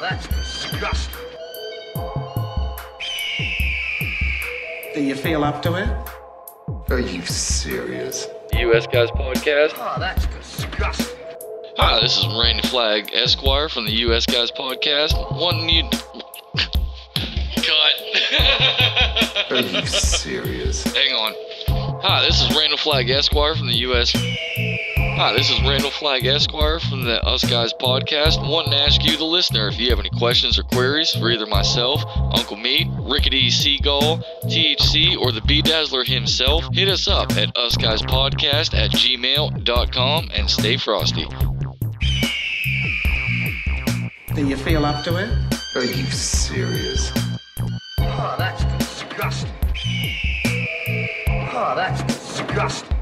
That's disgusting. Do you feel up to it? Are you serious? U.S. Guys Podcast. Oh, that's disgusting. Hi, this is Randy Flagg Esquire from the U.S. Guys Podcast. Wanting you. Cut. Are you serious? Hang on. Hi, this is Randall Flagg Esquire from the U.S. Hi, this is Randall Flagg Esquire from the Us Guys podcast. Wanting to ask you, the listener, if you have any questions or queries for either myself, Uncle Meat, Rickety Seagull, THC, or the Bee Dazzler himself, hit us up at usguyspodcast at gmail.com and stay frosty. Do you feel up to it? Are you serious? Oh, that's disgusting. Oh, that's disgusting.